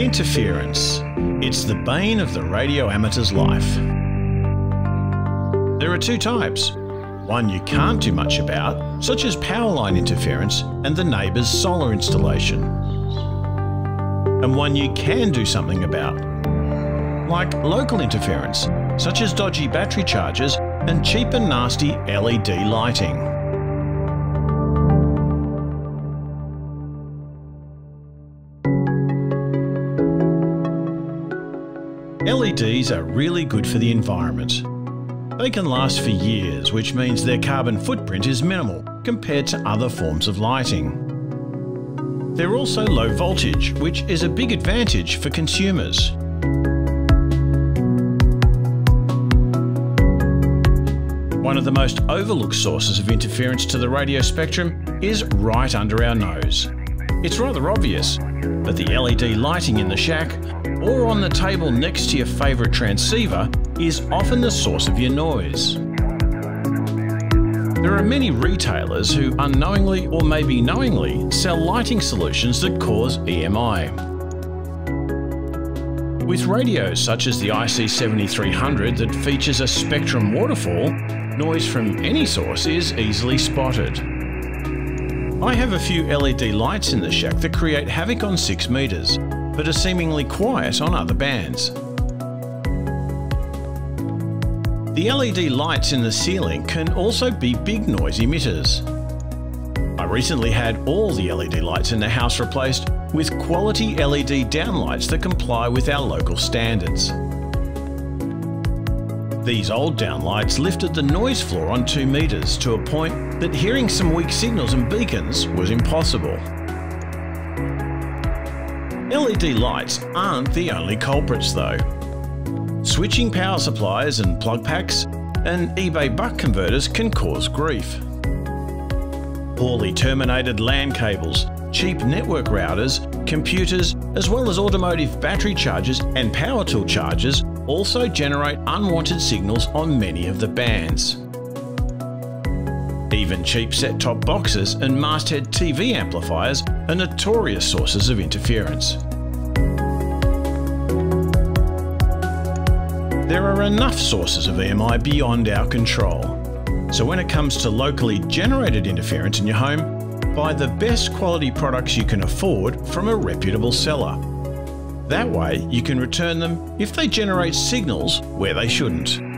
Interference. It's the bane of the radio amateur's life. There are two types. One you can't do much about, such as power line interference and the neighbour's solar installation. And one you can do something about, like local interference, such as dodgy battery chargers and cheap and nasty LED lighting. LEDs are really good for the environment. They can last for years, which means their carbon footprint is minimal compared to other forms of lighting. They're also low voltage, which is a big advantage for consumers. One of the most overlooked sources of interference to the radio spectrum is right under our nose. It's rather obvious, but the LED lighting in the shack or on the table next to your favourite transceiver is often the source of your noise. There are many retailers who unknowingly or maybe knowingly sell lighting solutions that cause EMI. With radios such as the IC7300 that features a spectrum waterfall, noise from any source is easily spotted. I have a few LED lights in the shack that create havoc on 6 metres, but are seemingly quiet on other bands. The LED lights in the ceiling can also be big noise emitters. I recently had all the LED lights in the house replaced with quality LED downlights that comply with our local standards. These old downlights lifted the noise floor on 2 metres to a point that hearing some weak signals and beacons was impossible. LED lights aren't the only culprits though. Switching power supplies and plug packs and eBay buck converters can cause grief. Poorly terminated LAN cables, cheap network routers, computers, as well as automotive battery chargers and power tool chargers also generate unwanted signals on many of the bands. Even cheap set-top boxes and masthead TV amplifiers are notorious sources of interference. There are enough sources of EMI beyond our control. So when it comes to locally generated interference in your home, buy the best quality products you can afford from a reputable seller. That way, you can return them if they generate signals where they shouldn't.